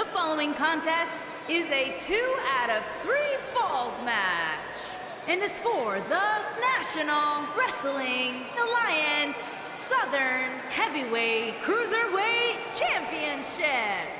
The following contest is a two out of three falls match and is for the National Wrestling Alliance Southern Heavyweight Cruiserweight Championship.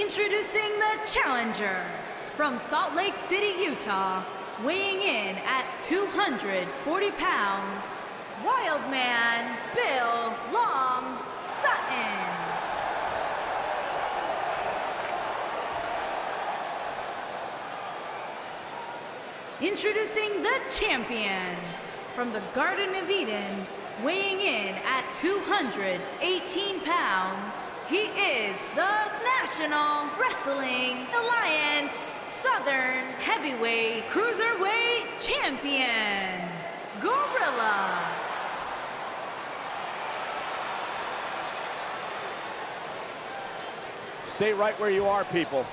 Introducing the challenger from Salt Lake City, Utah, weighing in at 240 pounds, Wildman Bill Long Sutton. Introducing the champion from the Garden of Eden, weighing in at 218 pounds, he is the National Wrestling Alliance Southern Heavyweight Cruiserweight Champion, Gorilla. Stay right where you are, people.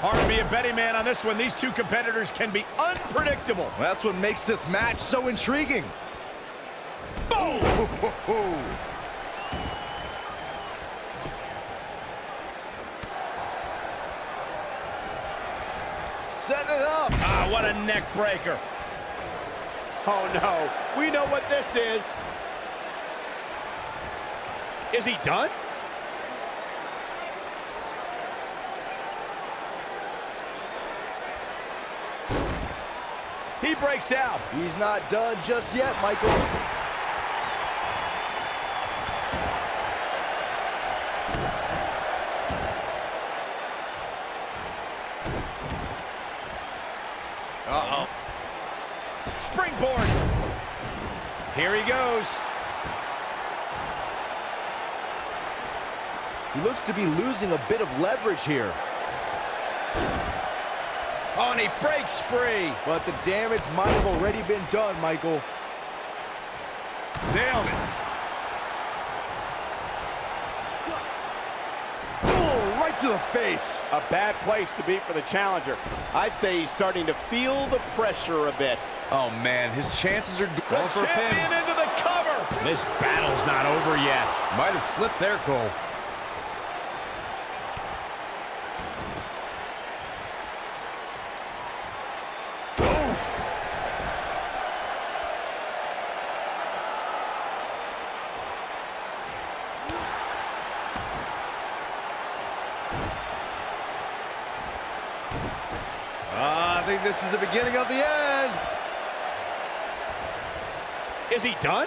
Hard to be a betting man on this one. These two competitors can be unpredictable. That's what makes this match so intriguing. Boom! Set it up. Ah, what a neck breaker. Oh, no. We know what this is. Is he done? He breaks out. He's not done just yet, Michael. Uh-oh. Springboard. Here he goes. He looks to be losing a bit of leverage here. Oh, and he breaks free. But the damage might have already been done, Michael. Nailed it. Oh, right to the face. A bad place to be for the challenger. I'd say he's starting to feel the pressure a bit. Oh, man, his chances are The going for a champion pin. into the cover. This battle's not over yet. Might have slipped there, Cole. Ah, I think this is the beginning of the end. Is he done?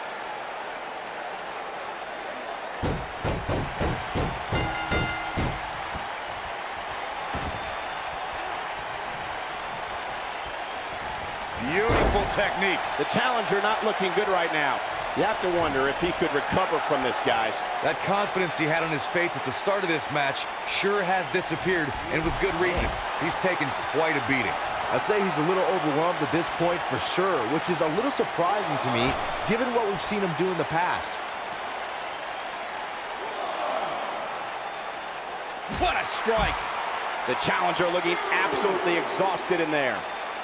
Beautiful technique. The challenger not looking good right now. You have to wonder if he could recover from this, guys. That confidence he had on his face at the start of this match sure has disappeared, and with good reason. He's taken quite a beating. I'd say he's a little overwhelmed at this point for sure, which is a little surprising to me, given what we've seen him do in the past. What a strike. The challenger looking absolutely exhausted in there.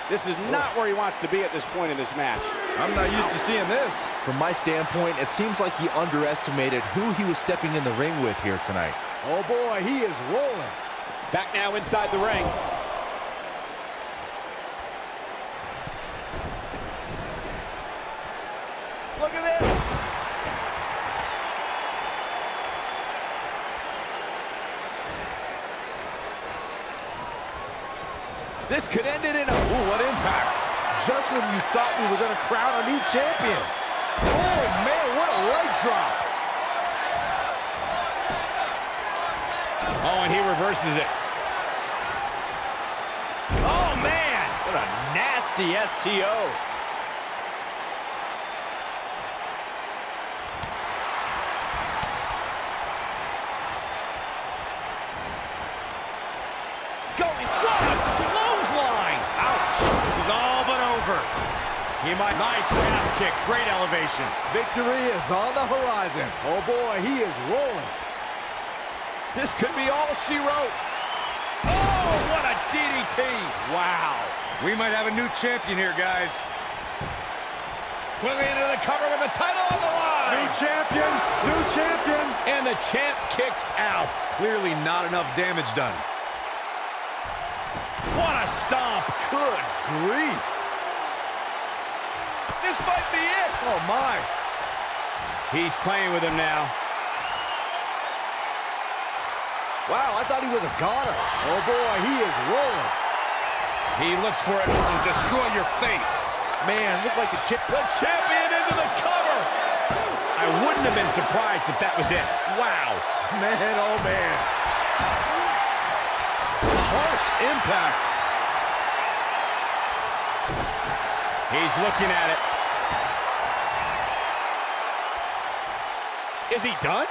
This is not where he wants to be at this point in this match. I'm not used to seeing this. From my standpoint, it seems like he underestimated who he was stepping in the ring with here tonight. Oh boy, he is rolling. Back now inside the ring. Look at this. This could end it in a... Ooh, what impact. Just when you thought we were going to crown a new champion. Oh, man, what a leg drop. Oh, and he reverses it. Oh, man! What a nasty STO. Going, what a clothesline! Ouch! This is all but over. He might, nice calf kick, great elevation. Victory is on the horizon. Oh, boy, he is rolling. This could be all she wrote. Oh, what a DDT! Wow. We might have a new champion here, guys. Quickly into the cover with the title on the line. New champion, new champion. And the champ kicks out. Clearly not enough damage done. What a stomp. Good grief. This might be it. Oh, my. He's playing with him now. Wow, I thought he was a goner. Oh, boy, he is rolling. He looks for it. And destroy your face. Man, looked like the chip. The champion into the cover. I wouldn't have been surprised if that was it. Wow. Man, oh, man. Harsh impact. He's looking at it. Is he done?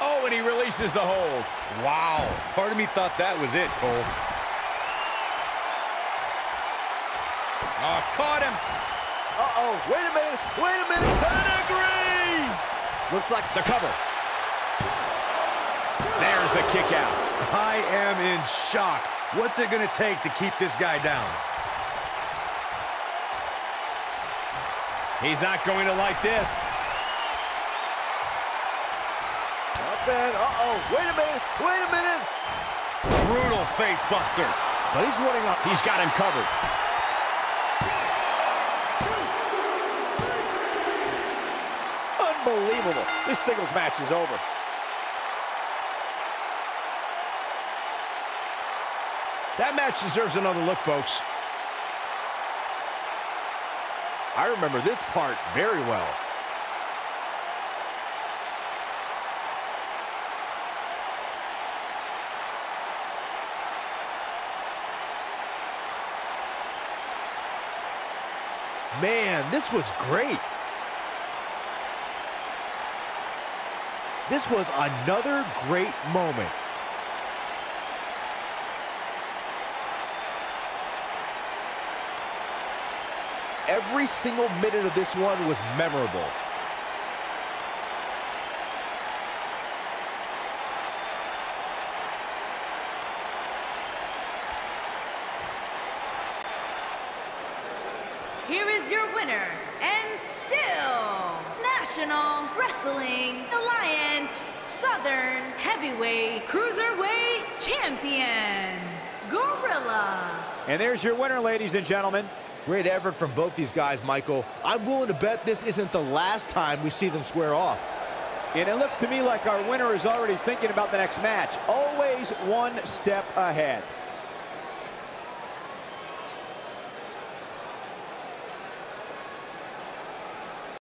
Oh, and he releases the hold. Wow. Part of me thought that was it, Cole. Oh, caught him. Uh-oh, wait a minute, wait a minute. Pedigree. Looks like the cover. There's the kick out. I am in shock. What's it going to take to keep this guy down? He's not going to like this. Uh-oh, wait a minute, wait a minute. Brutal face buster. But he's running up. He's got him covered. Unbelievable. This singles match is over. That match deserves another look, folks. I remember this part very well. Man, this was great. This was another great moment. Every single minute of this one was memorable. Here is your winner, and still National Wrestling Alliance Southern Heavyweight Cruiserweight Champion, Gorilla. And there's your winner, ladies and gentlemen. Great effort from both these guys, Michael. I'm willing to bet this isn't the last time we see them square off. And it looks to me like our winner is already thinking about the next match. Always one step ahead.